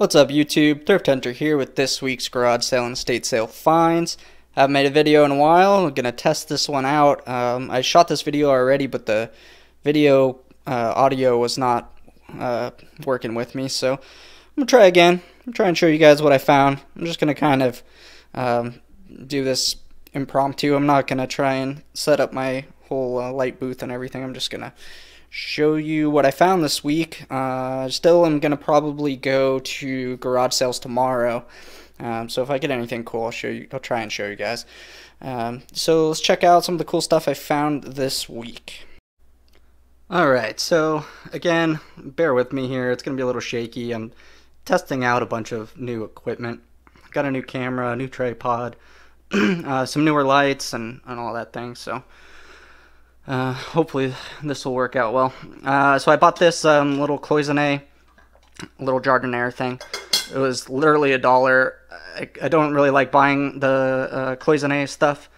What's up YouTube? Thrift Hunter here with this week's garage sale and estate sale finds. I haven't made a video in a while. I'm gonna test this one out. Um, I shot this video already, but the video uh, audio was not uh, working with me, so I'm gonna try again. I'm trying to show you guys what I found. I'm just gonna kind of um, do this impromptu. I'm not gonna try and set up my whole uh, light booth and everything. I'm just gonna show you what I found this week. Uh, still, I'm gonna probably go to garage sales tomorrow. Um, so if I get anything cool, I'll show you. I'll try and show you guys. Um, so let's check out some of the cool stuff I found this week. Alright, so again, bear with me here. It's going to be a little shaky. I'm testing out a bunch of new equipment. Got a new camera, a new tripod, uh, some newer lights, and, and all that thing. So uh, hopefully this will work out well. Uh, so I bought this um, little cloisonne, little jardiniere thing. It was literally a dollar. I, I don't really like buying the uh, cloisonne stuff,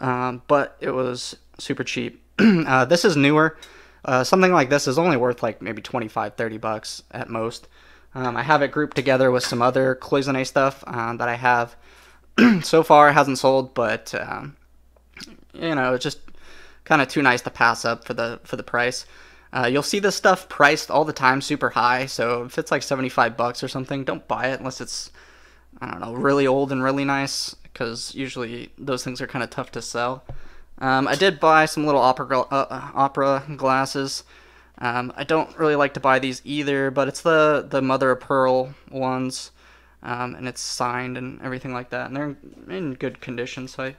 um, but it was super cheap. uh, this is newer. Uh, something like this is only worth like maybe 25, 30 bucks at most. Um, I have it grouped together with some other cloisonne stuff um, that I have. so far, it hasn't sold, but um, you know, it's just kind of too nice to pass up for the for the price. Uh, you'll see this stuff priced all the time super high, so if it's like 75 bucks or something, don't buy it unless it's I don't know really old and really nice, because usually those things are kind of tough to sell. Um, I did buy some little opera uh, opera glasses. Um, I don't really like to buy these either, but it's the the mother of pearl ones, um, and it's signed and everything like that, and they're in good condition, so I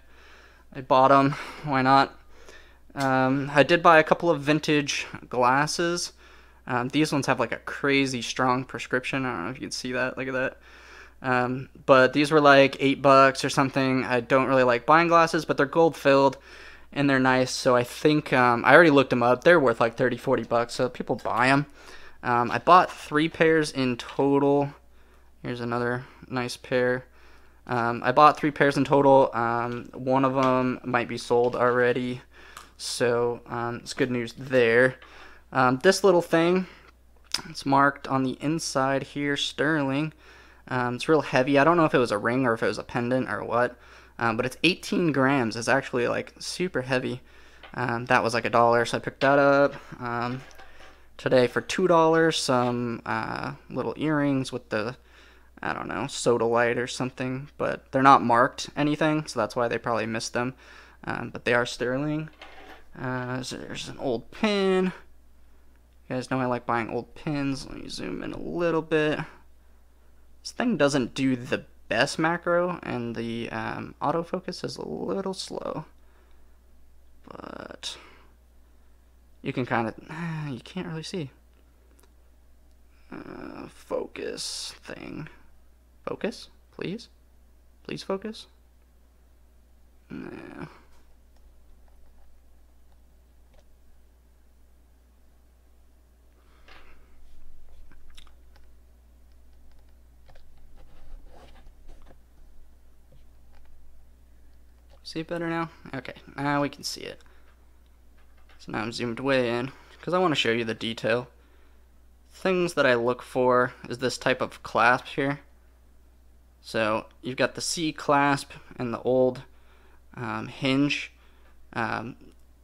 I bought them. Why not? Um, I did buy a couple of vintage glasses. Um, these ones have like a crazy strong prescription. I don't know if you can see that. Look at that. Um, but these were like eight bucks or something. I don't really like buying glasses, but they're gold filled and they're nice. So I think um, I already looked them up. They're worth like 30, 40 bucks. So people buy them. Um, I bought three pairs in total. Here's another nice pair. Um, I bought three pairs in total. Um, one of them might be sold already. So um, it's good news there. Um, this little thing, it's marked on the inside here, sterling. Um, it's real heavy. I don't know if it was a ring or if it was a pendant or what, um, but it's 18 grams. It's actually like super heavy. Um, that was like a dollar, so I picked that up. Um, today for two dollars, some uh, little earrings with the I don't know sodalite or something, but they're not marked anything, so that's why they probably missed them. but they are sterling. Uh, so there's an old pin. You guys know I like buying old pins. Let me zoom in a little bit. This thing doesn't do the best macro, and the um, autofocus is a little slow. But you can kind of, you can't really see. Uh, focus thing. Focus, please? Please focus? Nah. See it better now? Okay, now we can see it. So now I'm zoomed way in, because I want to show you the detail. Things that I look for is this type of clasp here. So you've got the C clasp and the old um, hinge. Um,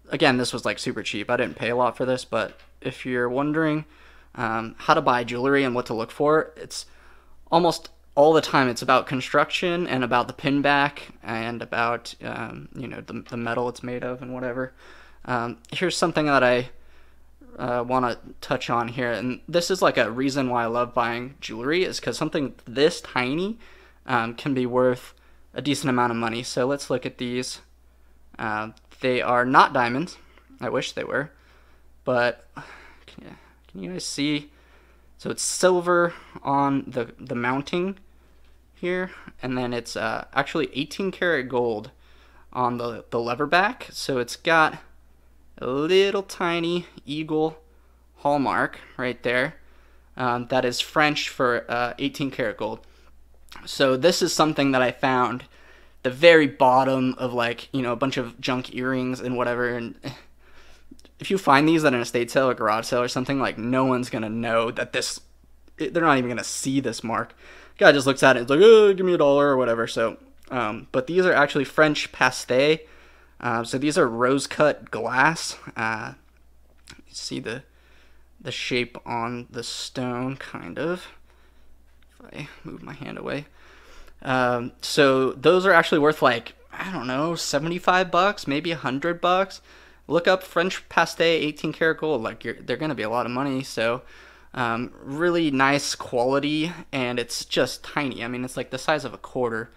again, this was like super cheap. I didn't pay a lot for this, but if you're wondering um, how to buy jewelry and what to look for, it's almost all the time. It's about construction and about the pinback and about um, you know the, the metal it's made of and whatever. Um, here's something that i uh, want to touch on here and this is like a reason why i love buying jewelry is because something this tiny um, can be worth a decent amount of money. So let's look at these. Uh, they are not diamonds. I wish they were. But can you, can you guys see? So it's silver on the the mounting here, and then it's uh, actually 18 karat gold on the, the lever back. So it's got a little tiny eagle hallmark right there. Um, that is French for uh, 18 karat gold. So this is something that I found the very bottom of like you know a bunch of junk earrings and whatever. And if you find these at an estate sale or garage sale or something, like no one's gonna know that this they're not even gonna see this mark. Guy just looks at it, it's like, oh, give me a dollar or whatever. So, um, but these are actually French paste. Uh, so these are rose cut glass. Uh, you see the the shape on the stone, kind of. If I move my hand away. Um, so those are actually worth like I don't know, 75 bucks, maybe 100 bucks. Look up French Paste 18 karat gold. Like they're going to be a lot of money. So um, really nice quality, and it's just tiny. I mean, it's like the size of a quarter.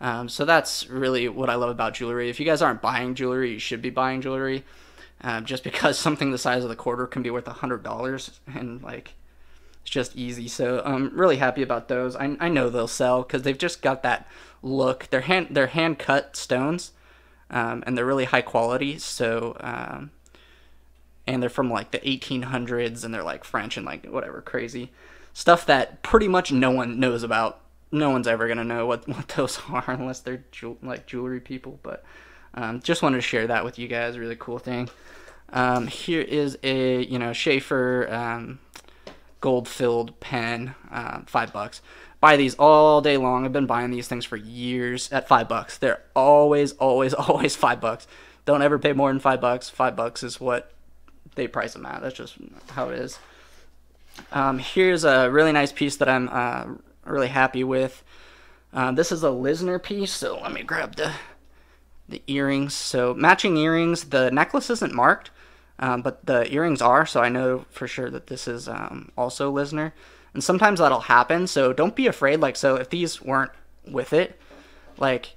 Um, so that's really what I love about jewelry. If you guys aren't buying jewelry, you should be buying jewelry. Uh, just because something the size of the quarter can be worth a hundred dollars, and like it's just easy. So I'm really happy about those. I, I know they'll sell because they've just got that look. They're hand they're hand cut stones, um, and they're really high quality. So um, and they're from like the 1800s, and they're like French and like whatever crazy stuff that pretty much no one knows about. No one's ever gonna know what what those are unless they're ju- like jewelry people. But um, just wanted to share that with you guys. Really cool thing. Um, here is a you know Sheaffer um, gold filled pen, uh, five bucks. Buy these all day long. I've been buying these things for years at five bucks. They're always, always, always five bucks. Don't ever pay more than five bucks. Five bucks is what they price them at. That's just how it is. Um, here's a really nice piece that I'm uh, really happy with. Uh, this is a Lisner piece, so let me grab the the earrings. So matching earrings. The necklace isn't marked, um, but the earrings are, so I know for sure that this is um, also Lisner. And sometimes that'll happen, so don't be afraid. Like, so if these weren't with it, like,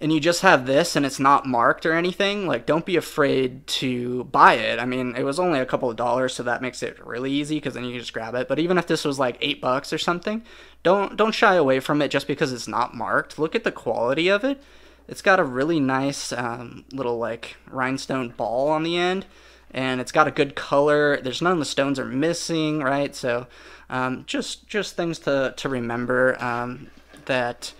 and you just have this and it's not marked or anything, like, don't be afraid to buy it. I mean, it was only a couple of dollars, so that makes it really easy because then you just grab it. But even if this was like eight bucks or something, don't don't shy away from it just because it's not marked. Look at the quality of it. It's got a really nice um, little like rhinestone ball on the end and it's got a good color. There's none of the stones are missing, right? So um, just just things to to remember um, that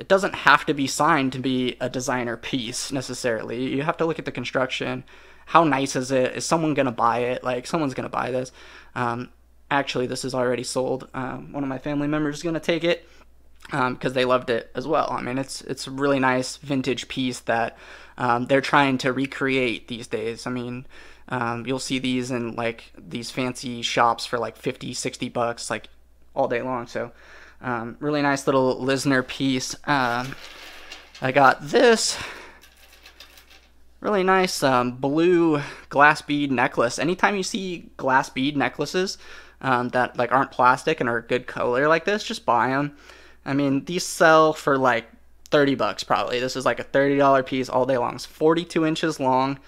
it doesn't have to be signed to be a designer piece necessarily. You have to look at the construction. How nice is it? Is someone gonna buy it? Like someone's gonna buy this. Um, actually, this is already sold. Um, one of my family members is gonna take it because um, they loved it as well. I mean, it's it's a really nice vintage piece that um, they're trying to recreate these days. I mean, um, you'll see these in like these fancy shops for like 50, 60 bucks, like all day long. So, um, really nice little Lisner piece. Um, I got this really nice um, blue glass bead necklace. Anytime you see glass bead necklaces um, that like aren't plastic and are a good color like this, just buy them. I mean, these sell for like 30 bucks probably. This is like a $30 piece all day long. It's 42 inches long.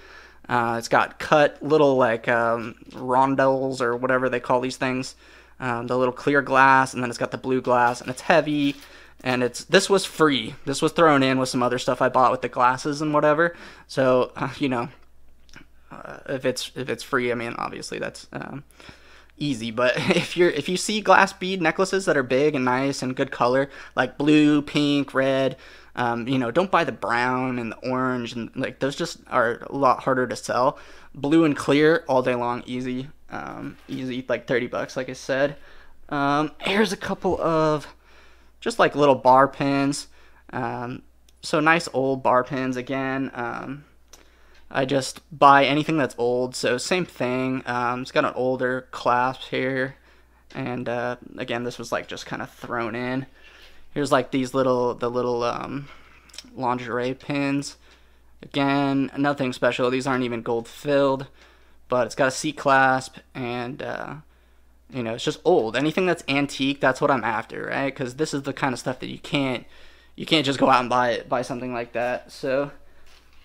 Uh, it's got cut little like um, rondelles or whatever they call these things. Um, the little clear glass, and then it's got the blue glass, and it's heavy. And it's this was free. This was thrown in with some other stuff I bought with the glasses and whatever. So uh, you know, uh, if it's if it's free, I mean obviously that's um, easy. But if you're if you see glass bead necklaces that are big and nice and good color, like blue, pink, red, um, you know, don't buy the brown and the orange and like those just are a lot harder to sell. Blue and clear all day long, easy, um, easy, like 30 bucks, like I said. Um, here's a couple of just like little bar pins. Um, so nice old bar pins again. Um, I just buy anything that's old. So same thing. Um, it's got an older clasp here, and uh, again, this was like just kind of thrown in. Here's like these little, the little um, lingerie pins. Again, nothing special. These aren't even gold filled, but it's got a C clasp and, uh, you know, it's just old. Anything that's antique, that's what I'm after, right? Because this is the kind of stuff that you can't, you can't just go out and buy it, buy something like that. So,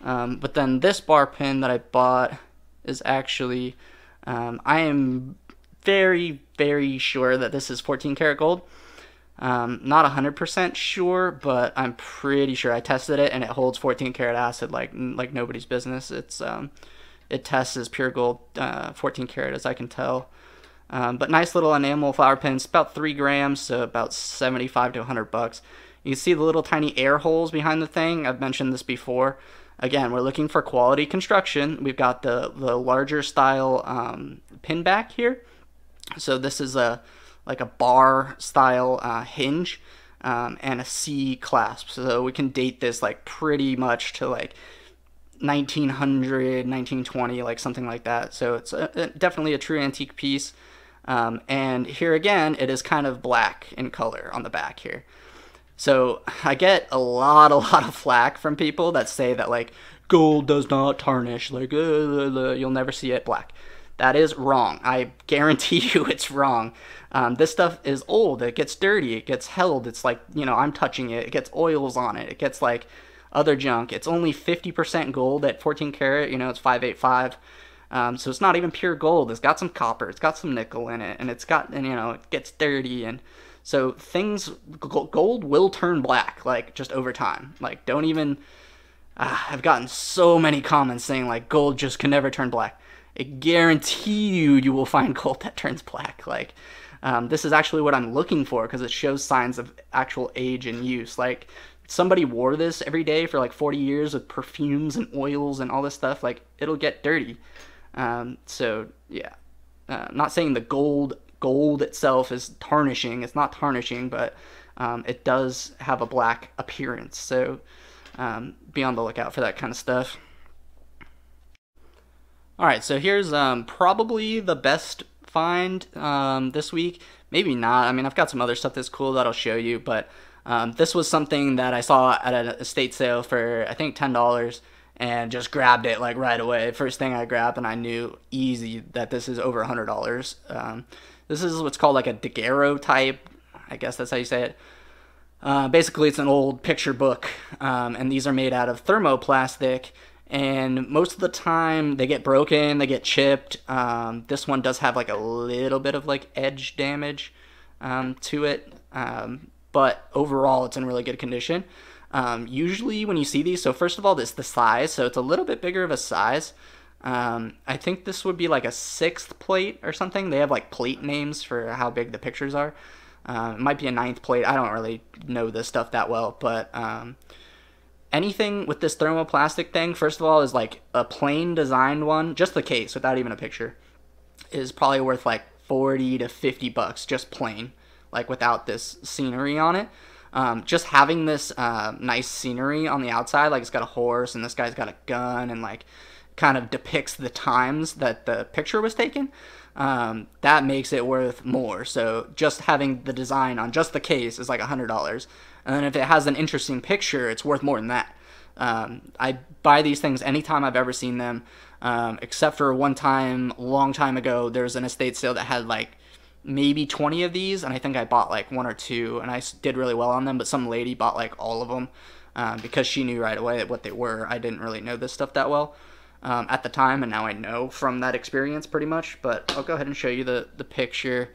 um, but then this bar pin that I bought is actually, um, I am very, very sure that this is 14 karat gold. Um, not 100% sure, but I'm pretty sure I tested it and it holds 14 karat acid like like nobody's business. It's um, it tests as pure gold, uh, 14 karat as I can tell. Um, but nice little enamel flower pins, about three grams, so about 75 to 100 bucks. You can see the little tiny air holes behind the thing. I've mentioned this before. Again, we're looking for quality construction. We've got the the larger style um, pin back here. So this is a like a bar style uh, hinge um, and a C clasp. So we can date this like pretty much to like 1900, 1920, like something like that. So it's a, definitely a true antique piece. Um, and here again, it is kind of black in color on the back here. So I get a lot, a lot of flack from people that say that like gold does not tarnish, like uh, you'll never see it black. That is wrong. I guarantee you it's wrong. Um, this stuff is old. It gets dirty. It gets held. It's like, you know, I'm touching it. It gets oils on it. It gets like other junk. It's only 50% gold at 14 karat. You know, it's 585. Um, so it's not even pure gold. It's got some copper. It's got some nickel in it. And it's got, and, you know, it gets dirty. And so things, gold will turn black, like just over time. Like, don't even, uh, I've gotten so many comments saying like gold just can never turn black. I guarantee you, you will find gold that turns black. Like, um, this is actually what I'm looking for because it shows signs of actual age and use. Like, somebody wore this every day for like 40 years with perfumes and oils and all this stuff. Like, it'll get dirty. Um, so, yeah. Uh, not saying the gold gold itself is tarnishing. It's not tarnishing, but um, it does have a black appearance. So, um, be on the lookout for that kind of stuff. Alright, so here's um, probably the best find um, this week. Maybe not. I mean, I've got some other stuff that's cool that I'll show you, but um, this was something that I saw at an estate sale for, I think, $10 and just grabbed it like right away. First thing I grabbed, and I knew easy that this is over a $100. Um, this is what's called like a Daguerreotype. I guess that's how you say it. Uh, basically, it's an old picture book, um, and these are made out of thermoplastic and most of the time they get broken, they get chipped. Um, this one does have like a little bit of like edge damage um, to it, um, but overall it's in really good condition. Um, usually when you see these, so first of all, this the size, so it's a little bit bigger of a size. Um, I think this would be like a sixth plate or something. They have like plate names for how big the pictures are. Uh, it might be a ninth plate. I don't really know this stuff that well, but um, anything with this thermoplastic thing, first of all, is like a plain designed one, just the case without even a picture, is probably worth like 40 to 50 bucks, just plain, like without this scenery on it. Um, just having this uh, nice scenery on the outside, like it's got a horse and this guy's got a gun and like kind of depicts the times that the picture was taken, um, that makes it worth more. So just having the design on just the case is like hundred dollars, and then if it has an interesting picture, it's worth more than that. Um, I buy these things anytime I've ever seen them, um, except for one time, long time ago, there was an estate sale that had like maybe 20 of these, and I think I bought like one or two, and I did really well on them, but some lady bought like all of them um, because she knew right away what they were. I didn't really know this stuff that well um, at the time, and now I know from that experience pretty much. But I'll go ahead and show you the, the picture.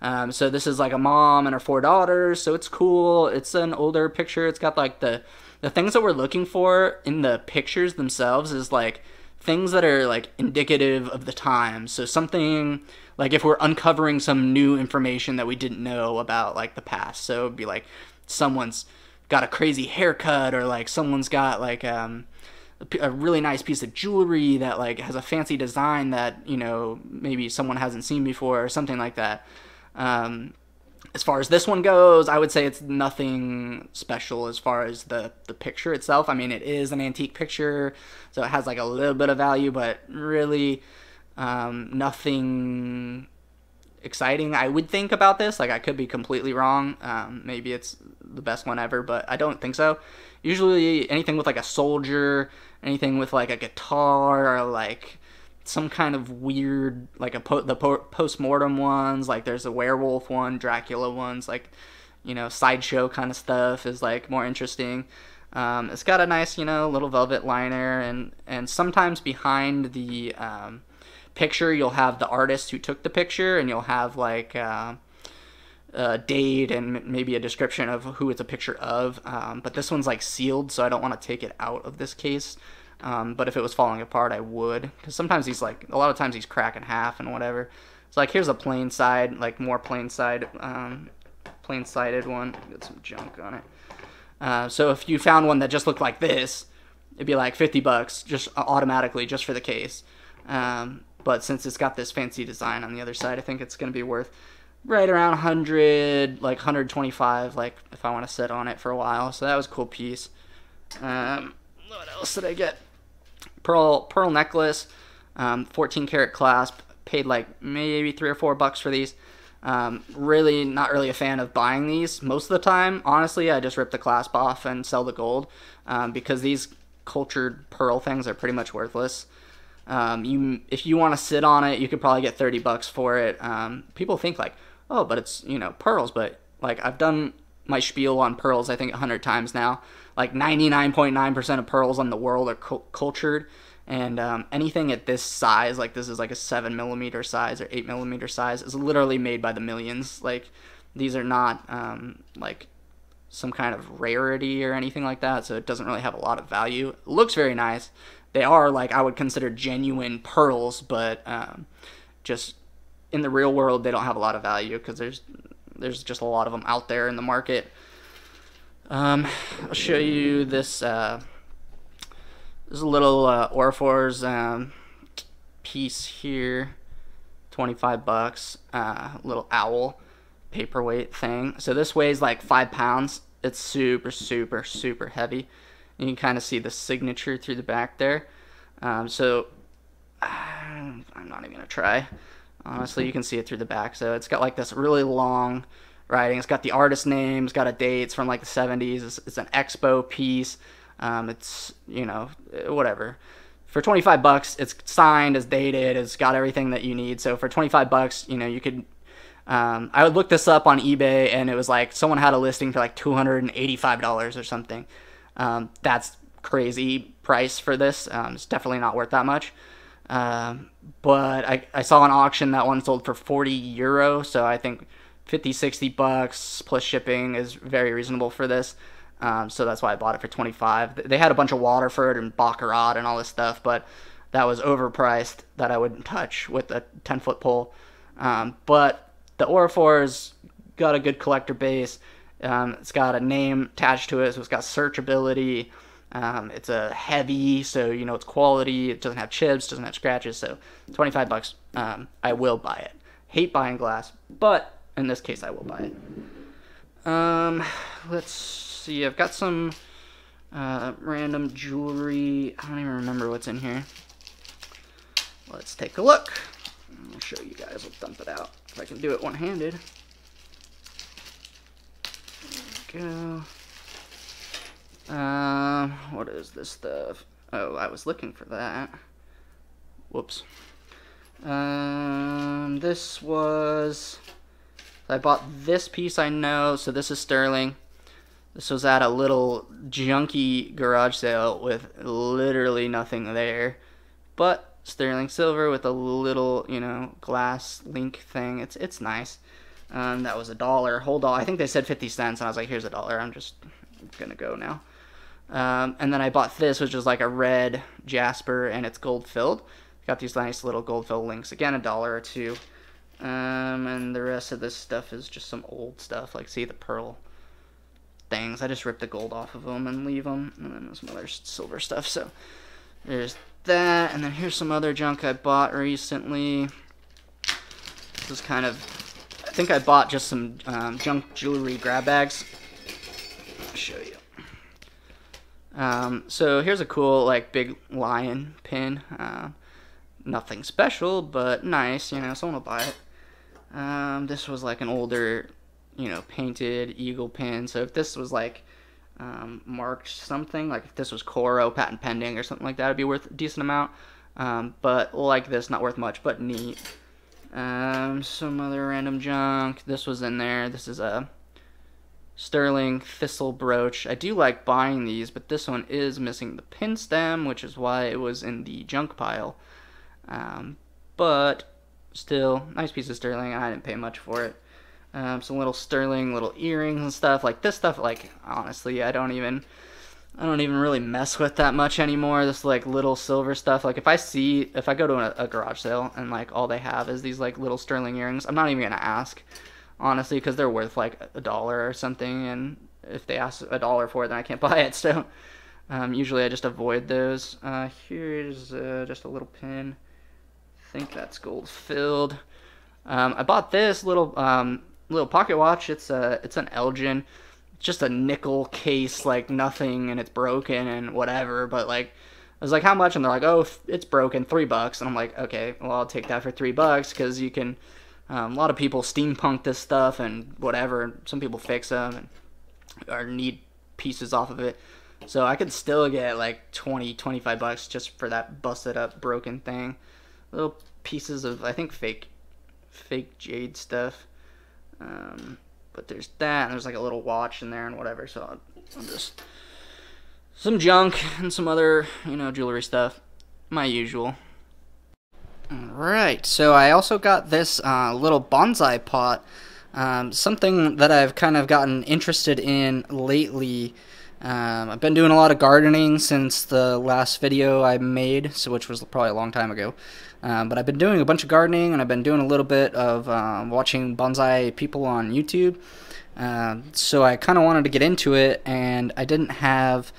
Um, so this is like a mom and her four daughters, so it's cool. It's an older picture. It's got like the the things that we're looking for in the pictures themselves is like things that are like indicative of the time. So something like if we're uncovering some new information that we didn't know about like the past. So it'd be like someone's got a crazy haircut or like someone's got like um a really nice piece of jewelry that like has a fancy design that you know maybe someone hasn't seen before or something like that. Um, as far as this one goes, I would say it's nothing special as far as the the picture itself. I mean, it is an antique picture, so it has like a little bit of value, but really um, nothing exciting. I would think about this. Like I could be completely wrong. Um, maybe it's the best one ever, but I don't think so. Usually anything with like a soldier, anything with like a guitar or like some kind of weird like a po- the po- post-mortem ones like there's a werewolf one dracula ones like you know sideshow kind of stuff is like more interesting. Um, it's got a nice you know little velvet liner and and sometimes behind the um, picture you'll have the artist who took the picture and you'll have like uh, a date and maybe a description of who it's a picture of. Um, but this one's like sealed so i don't want to take it out of this case um, but if it was falling apart i would because sometimes he's like a lot of times he's cracking half and whatever so like here's a plain side like more plain side um, plain sided one got some junk on it uh, so if you found one that just looked like this it'd be like 50 bucks just automatically just for the case um, but since it's got this fancy design on the other side, I think it's going to be worth right around 100, like 125, like if I want to sit on it for a while. So that was a cool piece. Um, what else did I get? Pearl pearl necklace, um, 14 karat clasp. Paid like maybe three or four bucks for these. Um, really not really a fan of buying these most of the time. Honestly, I just rip the clasp off and sell the gold um, because these cultured pearl things are pretty much worthless. Um, you if you want to sit on it, you could probably get 30 bucks for it. Um, people think like, oh, but it's you know pearls, but like I've done my spiel on pearls I think 100 times now. Like 99.9% of pearls on the world are cu- cultured. And um, anything at this size like this is like a 7 millimeter size or 8 millimeter size is literally made by the millions. Like these are not um, like some kind of rarity or anything like that so it doesn't really have a lot of value. It looks very nice. They are like i would consider genuine pearls but um, just in the real world they don't have a lot of value because there's there's just a lot of them out there in the market um, i'll show you this uh, a little uh, Orrefors um, piece here, 25 bucks. Uh, little owl paperweight thing. So this weighs like five pounds. It's super, super, super heavy. You can kind of see the signature through the back there. Um, so I'm not even gonna try. Honestly, you can see it through the back. So it's got like this really long writing. It's got the artist name. It's got a date. It's from like the 70s. It's, it's an expo piece. Um, it's you know whatever. For 25 bucks, it's signed, it's dated, it's got everything that you need. So for 25 bucks, you know you could. Um, I would look this up on eBay, and it was like someone had a listing for like 285 dollars or something. Um, that's crazy price for this. Um, it's definitely not worth that much. Um, but I, I saw an auction that one sold for 40 euro, so I think 50, 60 bucks plus shipping is very reasonable for this. Um, so that's why I bought it for 25. They had a bunch of Waterford and Baccarat and all this stuff, but that was overpriced that I wouldn't touch with a 10 foot pole. Um, but the Orrefors got a good collector base. Um, it's got a name attached to it, so it's got searchability. Um, it's a heavy, so you know it's quality. It doesn't have chips, doesn't have scratches. So 25 bucks, um, I will buy it. Hate buying glass, but in this case, I will buy it. Um, let's see. I've got some uh, random jewelry. I don't even remember what's in here. Let's take a look. I'll show you guys. I'll dump it out if I can do it one-handed. go. Um, what is this stuff? Oh, I was looking for that. Whoops. Um, this was. I bought this piece. I know. So this is sterling. This was at a little junky garage sale with literally nothing there, but sterling silver with a little, you know, glass link thing. It's it's nice. Um, that was a dollar. Hold on, I think they said 50 cents, and I was like, here's a dollar. I'm just gonna go now. Um, and then I bought this, which is like a red jasper, and it's gold filled. Got these nice little gold filled links. Again, a dollar or two. Um, and the rest of this stuff is just some old stuff. Like, see the pearl things. I just rip the gold off of them and leave them. And then there's some other silver stuff. So there's that. And then here's some other junk I bought recently. This is kind of, I think I bought just some um, junk jewelry grab bags. I'll show you. Um, so here's a cool like big lion pin. Uh, nothing special, but nice. You know, someone will buy it. Um, this was like an older you know, painted eagle pin. So if this was like um, marked something, like if this was Coro patent pending or something like that, it'd be worth a decent amount. Um, but like this, not worth much, but neat. Um, some other random junk. This was in there. This is a sterling thistle brooch. I do like buying these, but this one is missing the pin stem, which is why it was in the junk pile. Um, but still, nice piece of sterling. I didn't pay much for it. Um, some little sterling little earrings and stuff like this stuff like honestly I don't even I don't even really mess with that much anymore this like little silver stuff like if I see if I go to a, a garage sale and like all they have is these like little sterling earrings I'm not even gonna ask honestly because they're worth like a dollar or something and if they ask a dollar for it then I can't buy it so um, usually I just avoid those uh, here's uh, just a little pin think that's gold filled Um, I bought this little um, little pocket watch. It's a it's an Elgin, it's just a nickel case, like nothing, and it's broken and whatever. But like, I was like, how much? And they're like, oh, it's broken, three bucks. And I'm like, okay, well, I'll take that for three bucks because you can. Um, a lot of people steampunk this stuff and whatever. Some people fix them and or need pieces off of it. So I could still get like 20, 25 bucks just for that busted up, broken thing. Little pieces of, I think, fake, fake jade stuff. Um, but there's that, and there's like a little watch in there and whatever. So I'm just some junk and some other, you know, jewelry stuff. My usual. Alright, so I also got this uh, little bonsai pot. Um, something that I've kind of gotten interested in lately. Um, I've been doing a lot of gardening since the last video I made, so which was probably a long time ago. Um, but I've been doing a bunch of gardening, and I've been doing a little bit of um, watching bonsai people on YouTube. Uh, so I kind of wanted to get into it, and I didn't have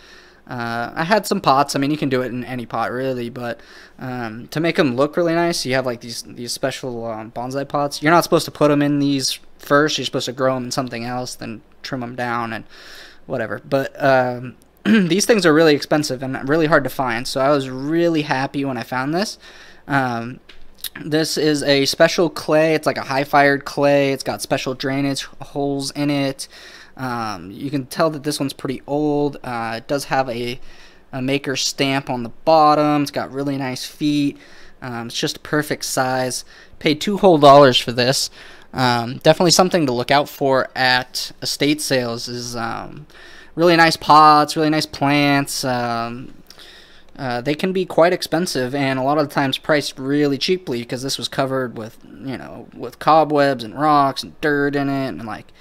uh, I had some pots. I mean, you can do it in any pot really, but um, to make them look really nice, you have like these these special um, bonsai pots. You're not supposed to put them in these first. You're supposed to grow them in something else, then trim them down and whatever. But um, these things are really expensive and really hard to find. So I was really happy when I found this. Um, this is a special clay. It's like a high fired clay. It's got special drainage holes in it. Um, you can tell that this one's pretty old. Uh, it does have a, a maker stamp on the bottom. It's got really nice feet. Um, it's just perfect size. Paid two whole dollars for this. Um, definitely something to look out for at estate sales. Is um, really nice pots, really nice plants. Uh, they can be quite expensive and a lot of the times priced really cheaply because this was covered with you know with cobwebs and rocks and dirt in it and like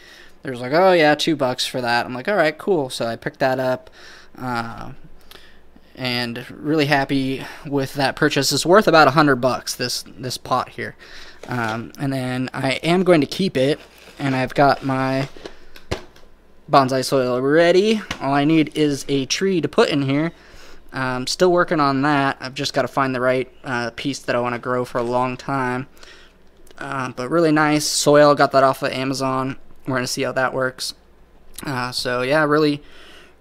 there's like, oh yeah, two bucks for that. I'm like, all right, cool. So I picked that up, uh, and really happy with that purchase. It's worth about a hundred bucks. This this pot here, um, and then I am going to keep it. And I've got my bonsai soil ready. All I need is a tree to put in here. I'm still working on that. I've just got to find the right uh, piece that I want to grow for a long time. Uh, but really nice soil. Got that off of Amazon. We're to see how that works. Uh, so yeah, really,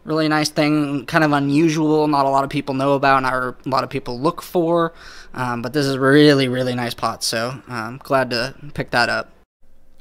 really nice thing. Kind of unusual. Not a lot of people know about, not a lot of people look for. Um, but this is really, really nice pot. So I'm glad to pick that up.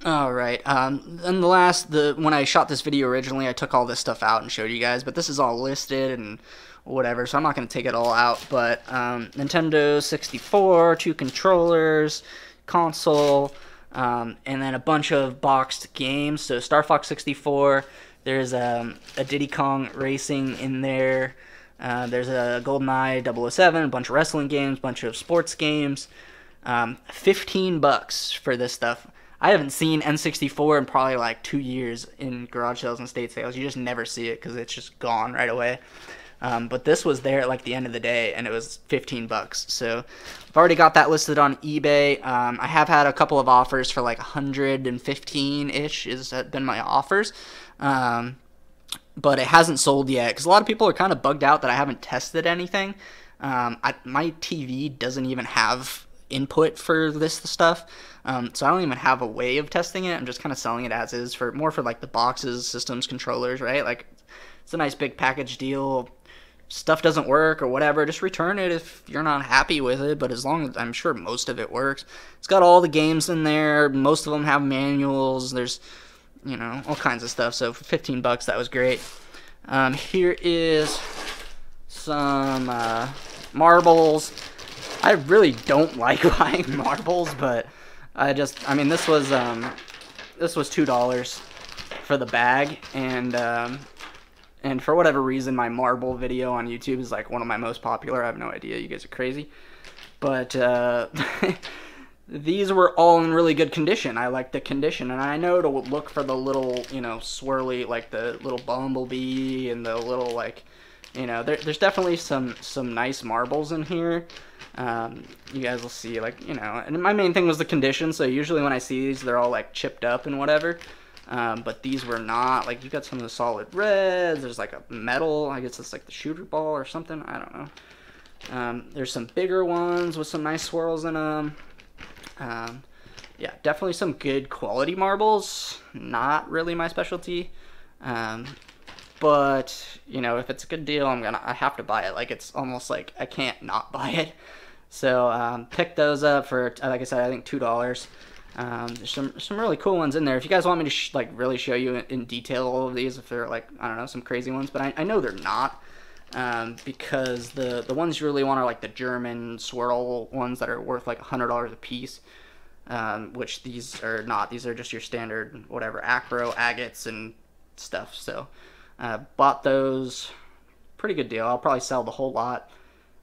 All right. Um, and the last, the when I shot this video originally, I took all this stuff out and showed you guys, but this is all listed and whatever, so I'm not going to take it all out. But um, Nintendo 64, two controllers, console, um, and then a bunch of boxed games. So Star Fox 64. There's um, a Diddy Kong Racing in there. Uh, there's a GoldenEye 007, a bunch of wrestling games, a bunch of sports games. Um, 15 bucks for this stuff. I haven't seen N64 in probably like two years in garage sales and state sales. You just never see it because it's just gone right away. Um, but this was there at like the end of the day, and it was 15 bucks. So I've already got that listed on eBay. Um, I have had a couple of offers for like 115 ish. Has been my offers, um, but it hasn't sold yet because a lot of people are kind of bugged out that I haven't tested anything. Um, I, my TV doesn't even have input for this stuff. Um, so I don't even have a way of testing it. I'm just kind of selling it as is for more for like the boxes, systems, controllers, right? Like it's a nice big package deal stuff doesn't work or whatever, just return it if you're not happy with it. But as long as I'm sure most of it works, it's got all the games in there. Most of them have manuals. There's, you know, all kinds of stuff. So for 15 bucks, that was great. Um, here is some uh, marbles. I really don't like buying marbles, but I just, I mean, this was um, this was two dollars for the bag, and um, and for whatever reason, my marble video on YouTube is like one of my most popular. I have no idea. You guys are crazy. But uh, these were all in really good condition. I like the condition. And I know to look for the little, you know, swirly, like the little bumblebee and the little, like, you know, there, there's definitely some, some nice marbles in here. Um, you guys will see, like, you know, and my main thing was the condition. So usually when I see these, they're all, like, chipped up and whatever. Um, but these were not. Like, you got some of the solid reds. There's like a metal. I guess it's like the shooter ball or something. I don't know. Um, there's some bigger ones with some nice swirls in them. Um, yeah, definitely some good quality marbles. Not really my specialty. Um, but you know, if it's a good deal, I'm gonna I have to buy it. Like it's almost like I can't not buy it. So um, pick those up for like I said, I think two dollars. Um, there's some some really cool ones in there. If you guys want me to like really show you in, in, detail all of these, if they're like I don't know some crazy ones, but I, I know they're not um, because the the ones you really want are like the German swirl ones that are worth like hundred dollars a piece. Um, which these are not. These are just your standard whatever Akro Agates and stuff. So uh, bought those, pretty good deal. I'll probably sell the whole lot.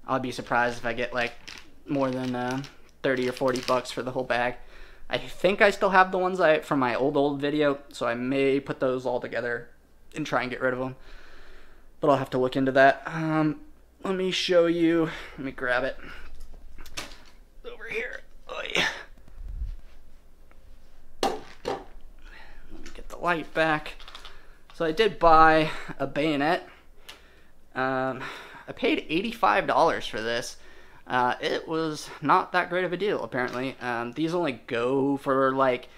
I'll be surprised if I get like more than uh, 30 or 40 bucks for the whole bag. I think I still have the ones I from my old old video, so I may put those all together and try and get rid of them. But I'll have to look into that. Um, let me show you. Let me grab it over here. Oh yeah. Let me get the light back. So I did buy a bayonet. Um, I paid $85 for this. Uh, it was not that great of a deal, apparently. Um, these only go for like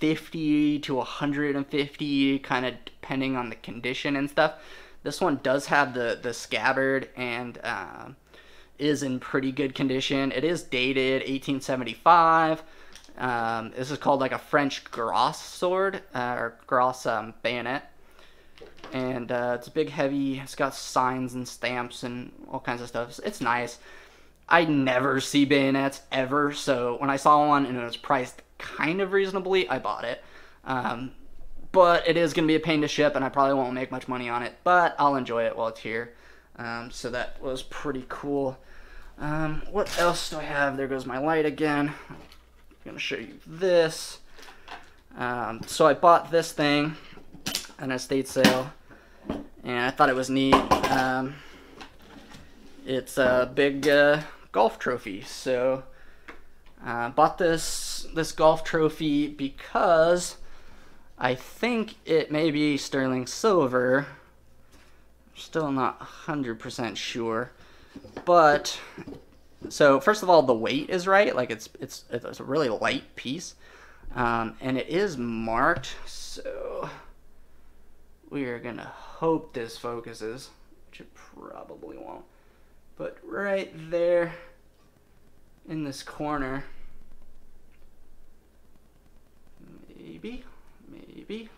50 to 150, kind of depending on the condition and stuff. This one does have the, the scabbard and uh, is in pretty good condition. It is dated 1875. Um, this is called like a French Gras sword, uh, or Gras um, bayonet. And uh, it's big, heavy. It's got signs and stamps and all kinds of stuff. It's nice. I never see bayonets ever, so when I saw one and it was priced kind of reasonably, I bought it. Um, but it is going to be a pain to ship, and I probably won't make much money on it, but I'll enjoy it while it's here. Um, so that was pretty cool. Um, what else do I have? There goes my light again. I'm going to show you this. Um, so I bought this thing an estate sale, and I thought it was neat. Um, it's a big uh, golf trophy. So uh, bought this this golf trophy because I think it may be sterling silver. Still not 100% sure. But so first of all, the weight is right. Like it's it's it's a really light piece, um, and it is marked. So we are gonna hope this focuses, which it probably won't. But right there in this corner, maybe, maybe,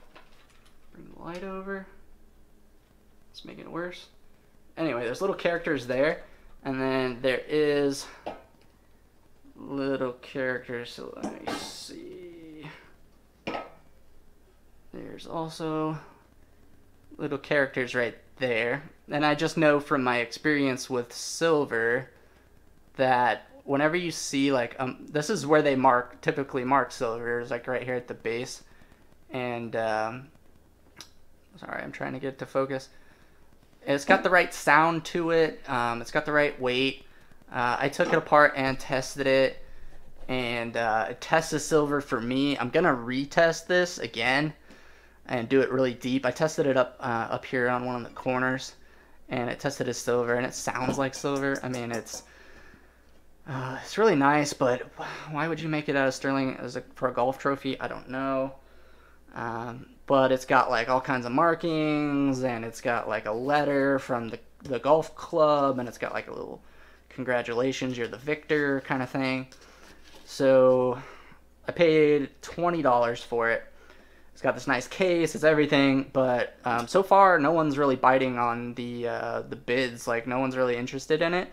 bring the light over. It's making it worse. Anyway, there's little characters there, and then there is little characters, so let me see. There's also little characters right there. And I just know from my experience with silver that whenever you see like um this is where they mark typically mark silver is like right here at the base. And um sorry i'm trying to get to focus. It's got the right sound to it um, it's got the right weight. Uh, i took it apart and tested it. And uh, it tested silver for me. I'm gonna retest this again and do it really deep. I tested it up uh, up here on one of the corners, and it tested as silver, and it sounds like silver. I mean, it's uh, it's really nice, but why would you make it out of sterling as a, for a golf trophy? I don't know. Um, but it's got like all kinds of markings, and it's got like a letter from the the golf club, and it's got like a little congratulations, you're the victor kind of thing. So I paid twenty dollars for it it's got this nice case, it's everything, but um, so far no one's really biting on the uh, the bids. Like no one's really interested in it,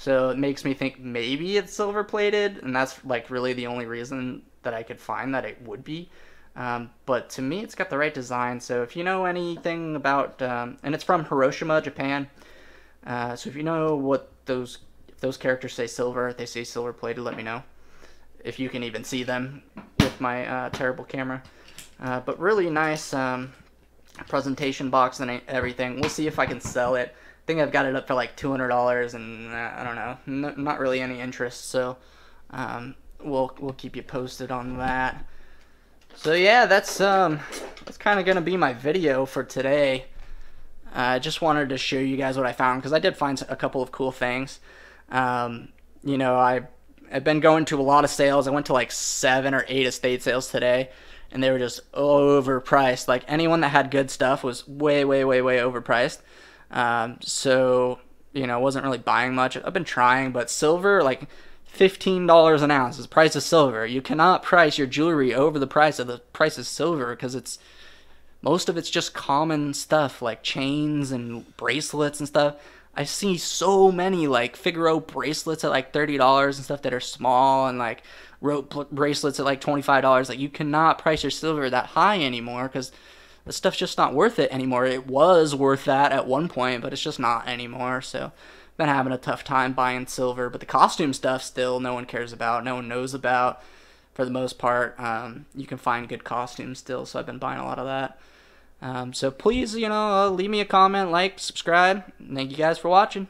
so it makes me think maybe it's silver plated, and that's like really the only reason that I could find that it would be. Um, but to me, it's got the right design. So if you know anything about, um, and it's from Hiroshima, Japan. Uh, so if you know what those if those characters say silver, they say silver plated. Let me know if you can even see them with my uh, terrible camera. Uh, but really nice um, presentation box and everything. We'll see if I can sell it. Think I've got it up for like $200 and uh, I don't know, n- not really any interest. So um, we'll we'll keep you posted on that. So yeah, that's um that's kind of gonna be my video for today. I just wanted to show you guys what I found because I did find a couple of cool things. Um, you know, I I've been going to a lot of sales. I went to like seven or eight estate sales today, and they were just overpriced. Like anyone that had good stuff was way, way, way, way overpriced. Um, so you know, I wasn't really buying much. I've been trying, but silver like fifteen dollars an ounce is the price of silver. You cannot price your jewelry over the price of the price of silver because it's most of it's just common stuff like chains and bracelets and stuff. I see so many like Figaro bracelets at like thirty dollars and stuff that are small and like rope bracelets at like twenty five dollars. Like you cannot price your silver that high anymore because the stuff's just not worth it anymore. It was worth that at one point, but it's just not anymore. So been having a tough time buying silver, but the costume stuff still no one cares about, no one knows about for the most part. Um, you can find good costumes still, so I've been buying a lot of that. Um, so please, you know, uh, leave me a comment, like, subscribe. Thank you guys for watching.